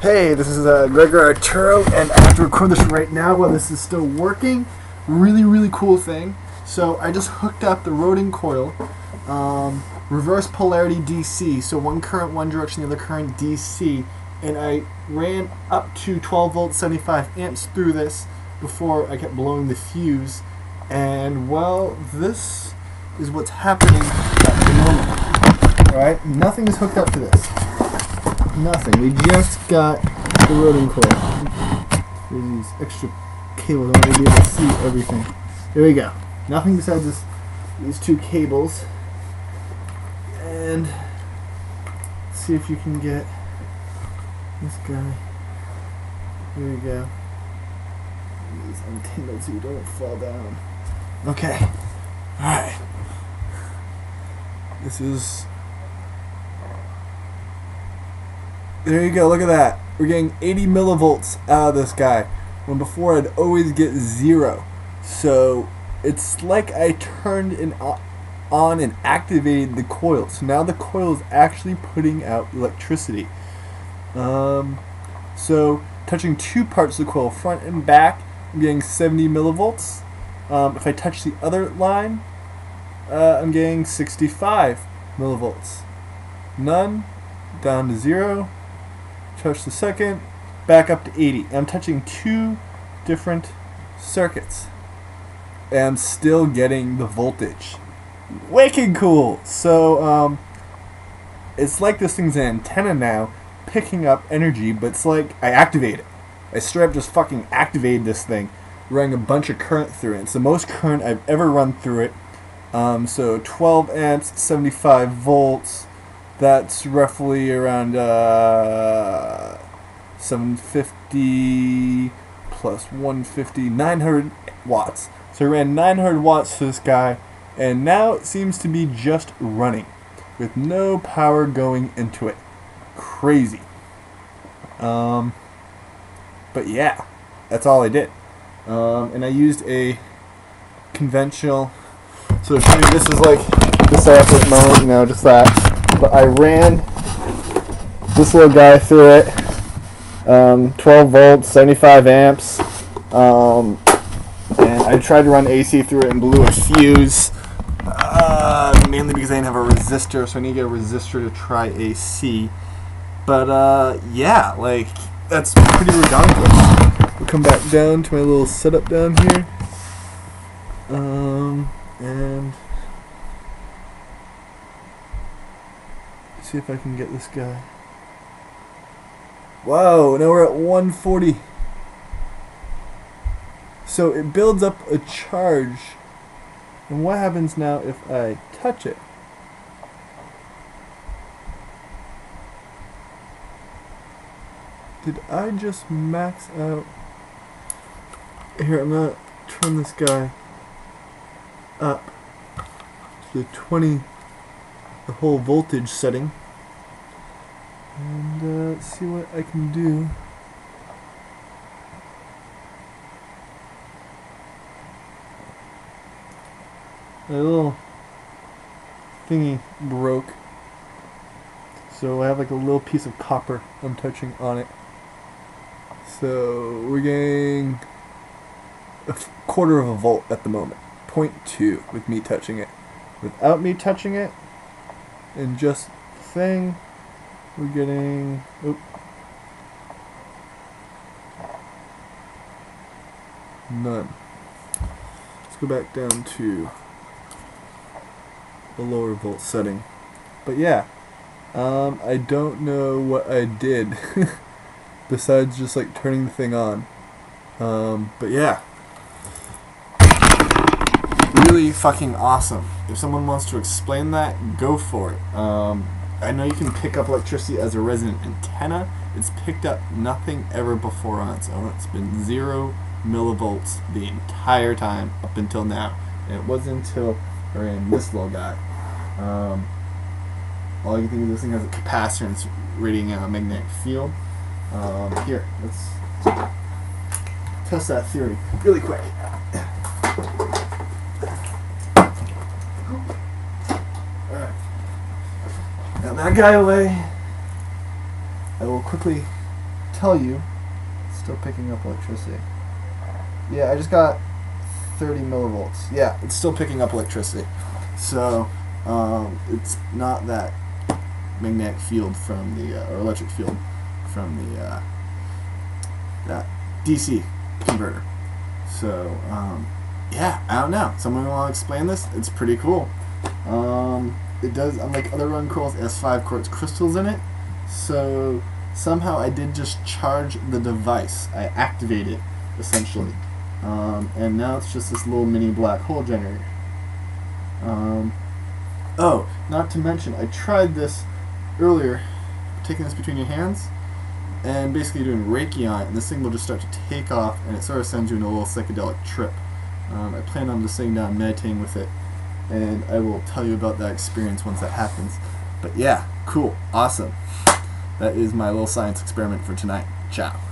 Hey, this is uh, Gregor Arturo, and I have to record this right now while this is still working. Really, really cool thing. So I just hooked up the Rodin coil, um, reverse polarity DC, so one current one direction, the other current DC, and I ran up to 12 volts, 75 amps through this before I kept blowing the fuse. And well, this is what's happening at the moment. Alright, nothing is hooked up to this. Nothing. We just got the Rodin coil. There's these extra cables. I want to be able to see everything. There we go. Nothing besides this, these two cables. And see if you can get this guy. Here we go. These untangled so you don't fall down. Okay. Alright. This is There you go, look at that. We're getting 80 millivolts out of this guy, when before I'd always get zero. So it's like I turned it on and activated the coil. So now the coil is actually putting out electricity. Um, so touching two parts of the coil, front and back, I'm getting 70 millivolts. Um, if I touch the other line, uh, I'm getting 65 millivolts. None, down to zero, touch the second, back up to 80. I'm touching two different circuits. And still getting the voltage. Wicked cool! So, um, it's like this thing's an antenna now, picking up energy, but it's like I activate it. I straight up just fucking activated this thing, running a bunch of current through it. It's the most current I've ever run through it. Um, so 12 amps, 75 volts, that's roughly around uh, 750 plus 150, 900 watts. So I ran 900 watts for this guy, and now it seems to be just running with no power going into it. Crazy. Um, but yeah, that's all I did. Um, and I used a conventional. So this is like the setup mode, you know, just that but I ran this little guy through it. Um, 12 volts, 75 amps. Um, and I tried to run AC through it and blew a fuse. Uh, mainly because I didn't have a resistor, so I need to get a resistor to try AC. But uh, yeah, like that's pretty redundant. We'll come back down to my little setup down here. Um, and see if I can get this guy. Wow, now we're at 140. So it builds up a charge. And what happens now if I touch it? Did I just max out? Here, I'm gonna turn this guy up to the 20 the whole voltage setting and uh, see what I can do. A little thingy broke. So I have like a little piece of copper I'm touching on it. So we're getting a quarter of a volt at the moment. 0.2 with me touching it. Without me touching it, and just thing, we're getting, oop, none. Let's go back down to the lower volt setting. But yeah, um, I don't know what I did besides just like turning the thing on. Um, but yeah, really fucking awesome. If someone wants to explain that, go for it. Um, I know you can pick up electricity as a resident antenna. It's picked up nothing ever before on its own. It's been zero millivolts the entire time up until now. And it wasn't until I ran this little guy. Um, all you can think of this thing has a capacitor and it's radiating a magnetic field. Um, here, let's test that theory really quick. That guy away. I will quickly tell you, still picking up electricity. Yeah, I just got 30 millivolts. Yeah, it's still picking up electricity. So um, it's not that magnetic field from the uh, or electric field from the uh, that DC converter. So um, yeah, I don't know. Someone to explain this? It's pretty cool. Um, it does, unlike other Rodin coils, it has five quartz crystals in it. So somehow I did just charge the device. I activate it essentially, um, and now it's just this little mini black hole generator. Um, oh, not to mention, I tried this earlier, taking this between your hands and basically doing Reiki on it, and this thing will just start to take off, and it sort of sends you in a little psychedelic trip. Um, I plan on just sitting down meditating with it, and I will tell you about that experience once that happens. But yeah, cool, awesome. That is my little science experiment for tonight. Ciao.